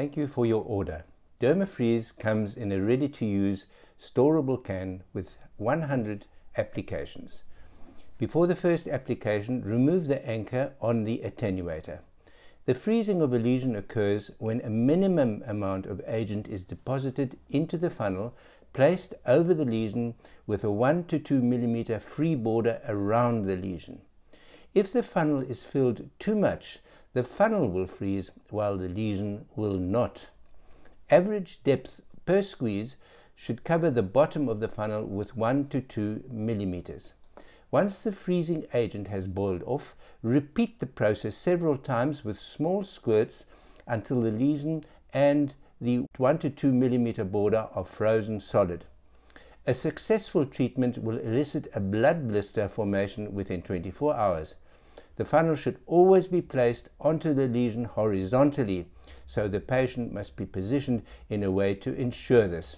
Thank you for your order. Dermafreeze comes in a ready-to-use storable can with 100 applications. Before the first application, remove the anchor on the attenuator. The freezing of a lesion occurs when a minimum amount of agent is deposited into the funnel, placed over the lesion with a 1 to 2 millimeter free border around the lesion. If the funnel is filled too much, the funnel will freeze while the lesion will not. Average depth per squeeze should cover the bottom of the funnel with 1 to 2 millimeters. Once the freezing agent has boiled off, repeat the process several times with small squirts until the lesion and the 1 to 2 millimeter border are frozen solid. A successful treatment will elicit a blood blister formation within 24 hours. The funnel should always be placed onto the lesion horizontally, so the patient must be positioned in a way to ensure this.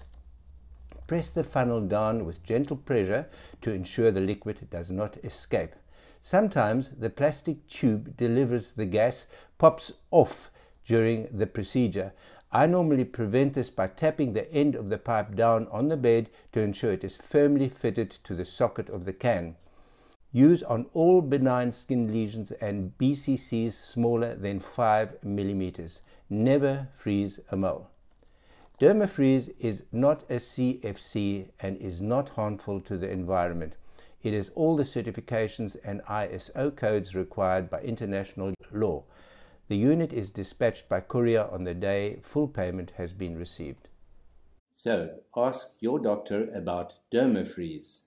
Press the funnel down with gentle pressure to ensure the liquid does not escape. Sometimes the plastic tube delivers the gas pops off during the procedure. I normally prevent this by tapping the end of the pipe down on the bed to ensure it is firmly fitted to the socket of the can. Use on all benign skin lesions and BCCs smaller than 5 millimeters. Never freeze a mole. Dermafreeze is not a CFC and is not harmful to the environment. It has all the certifications and ISO codes required by international law. The unit is dispatched by courier on the day full payment has been received. So, ask your doctor about Dermafreeze.